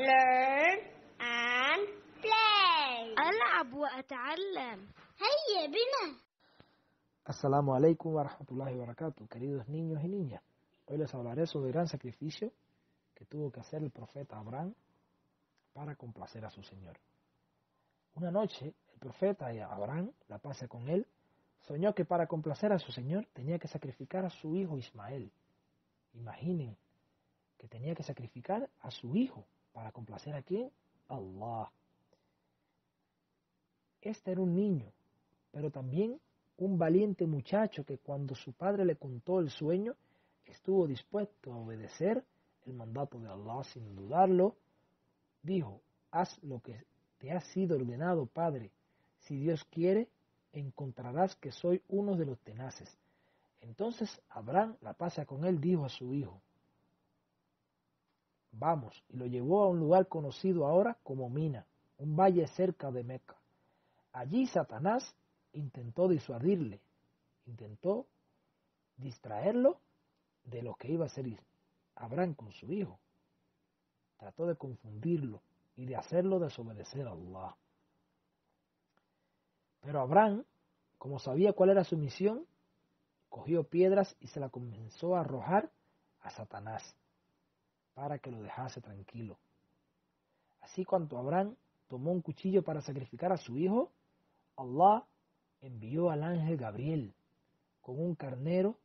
learn and play. ألعب وأتعلم هيا بنا. Assalamu alaikum wa rahmatullahi wa barakatuh, queridos niños y niñas. Hoy les hablaré sobre el gran sacrificio que tuvo que hacer el profeta Abraham para complacer a su Señor. Una noche, el profeta Abraham, la paz con él, soñó que para complacer a su Señor tenía que sacrificar a su hijo Ismael. Imaginen que tenía que sacrificar a su hijo para complacer a quién? Allah. Este era un niño, pero también un valiente muchacho que cuando su padre le contó el sueño, estuvo dispuesto a obedecer el mandato de Allah sin dudarlo, dijo, haz lo que te ha sido ordenado, Padre. Si Dios quiere, encontrarás que soy uno de los tenaces. Entonces Abraham, la pasa con él, dijo a su hijo, vamos, y lo llevó a un lugar conocido ahora como Mina, un valle cerca de Meca. Allí Satanás intentó disuadirle, intentó distraerlo de lo que iba a hacer Abraham con su hijo. Trató de confundirlo y de hacerlo desobedecer a Allah. Pero Abraham, como sabía cuál era su misión, cogió piedras y se la comenzó a arrojar a Satanás para que lo dejase tranquilo. Así cuando Abraham tomó un cuchillo para sacrificar a su hijo, Allah envió al ángel Gabriel con un carnero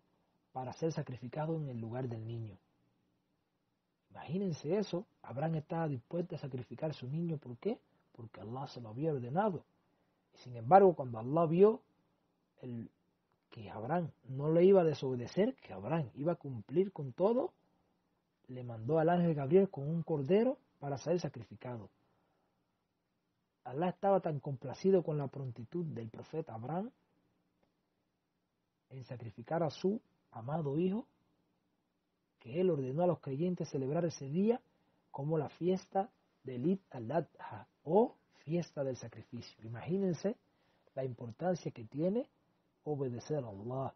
para ser sacrificado en el lugar del niño. Imagínense eso, Abraham estaba dispuesto a sacrificar a su niño, ¿por qué? Porque Allah se lo había ordenado. Y sin embargo, cuando Allah vio el, que Abraham no le iba a desobedecer, que Abraham iba a cumplir con todo, le mandó al ángel Gabriel con un cordero para ser sacrificado. Allah estaba tan complacido con la prontitud del profeta Abraham en sacrificar a su amado hijo, que él ordenó a los creyentes celebrar ese día como la fiesta del Id al-Adha o fiesta del sacrificio. Imagínense la importancia que tiene obedecer a Allah,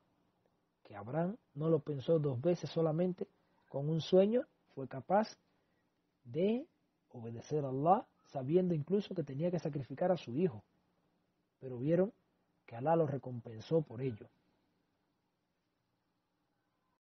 que Abraham no lo pensó dos veces solamente con un sueño, fue capaz de obedecer a Allah sabiendo incluso que tenía que sacrificar a su hijo. Pero vieron que Alá lo recompensó por ello.